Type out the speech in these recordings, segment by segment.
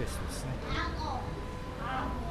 ベストですねあ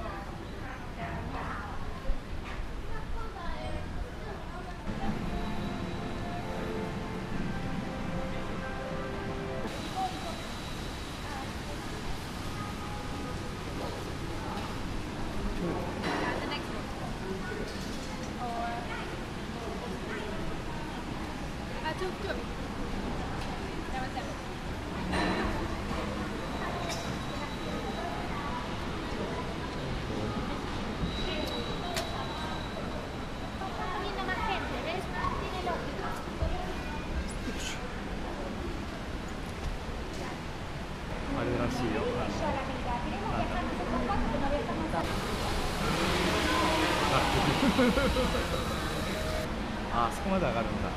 あそこまで上がるんだ。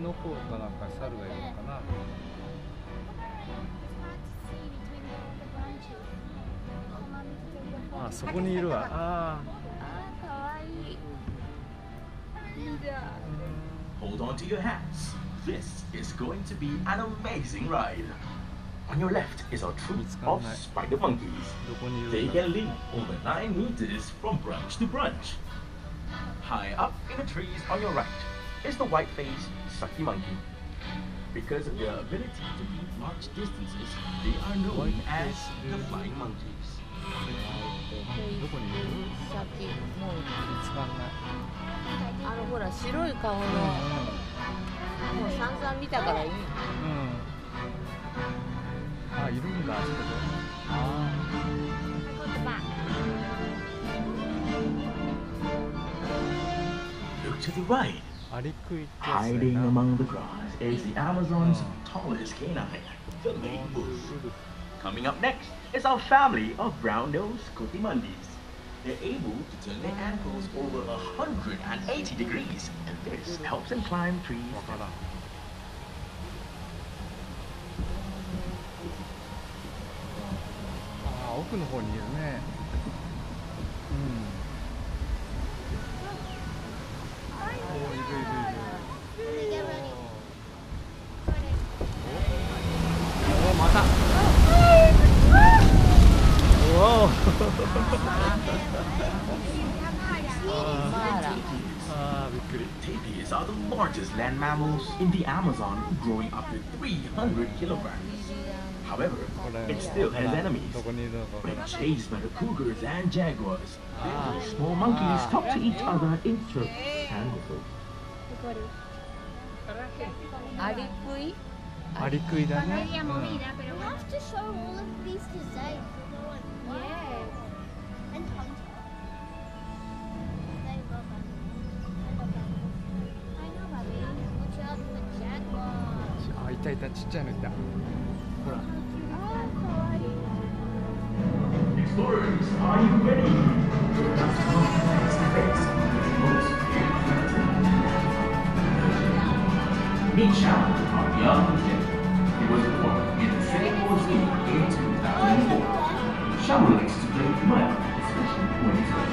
の上の方かなんか猿がいるのかなあそこにいるわああーかわいいいいじゃん Hold on to your hats. This is going to be an amazing ride. On your left is a troop of spider monkeys. どこにい They るんだ can leap over 9 meters from branch to branch. High up in the trees on your right is the white-faced sucky monkey. Because of their ability to leap large distances, they are known as the flying monkeys. どこにいるさっきもう見つかんないあのほら白い顔のもうう散々見たからいいんうんうんあいるんだあそこであ Look to the right. Hiding among the grass is the Amazon's oh. tallest canine, the main bush. Coming up next is our family of brown-nosed coatimundis. They're able to turn their ankles over 180 degrees, and this helps them climb trees. Ah, 奥の方にいるね。Tapirs are the largest land mammals in the Amazon, growing up to 300 kilograms. However, これ it still has ど enemies. こにいるのかわから When ん chased by the cougars and jaguars, Ah. the small monkeys Ah. talk to each other in chirp and whistle. アリクイアリクイだね、 María うん Molina, pero we have to show all of these designs. Yes. jaguars. あいたいたちっちゃいのいたほら Oh, kawaii. Explorers, are you ready? Let's come face to face with the most feared predator. Meet Chow, our young jet. He was born in the City Wars League in 2004. Chow likes to play mud, especially when it's wet.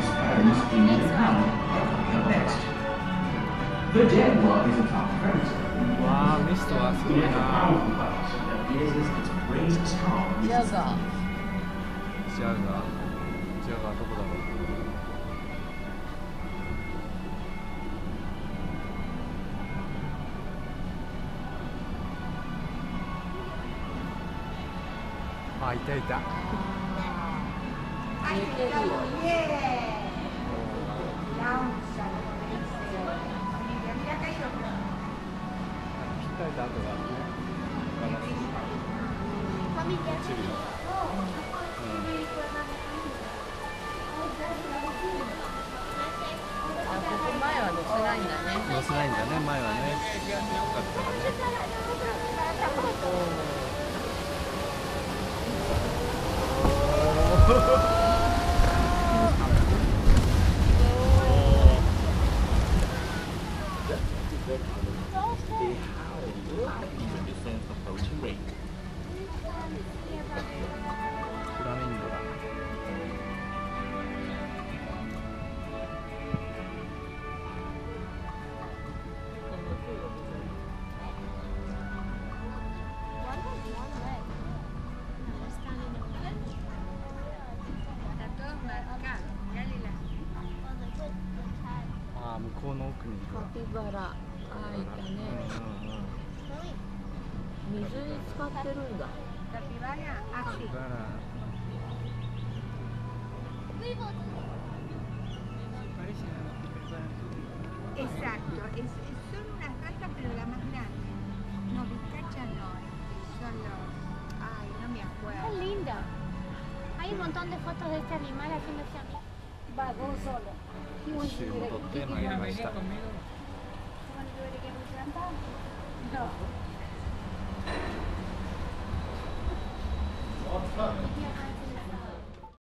His parents, Amy and Hal, are coming up next. The jaguar is a top あトい。あ、いたいた。た後がねあのチビの、うん前は載せないんだね載せないんだね前はねよかったね こうの奥にいるわ。カピバラ。あ、いたね。うんうんうん。水に使ってるんだ。カピバラ。 Exacto, es, es- son unas ratas pero la más grande. No, Vizcacha no, son los... Ay, no me Qué acuerdo. lindo. Hay un montón de fotos de este animal haciéndose amigo. Va, vos solo. シュ戻ってまいりました。No.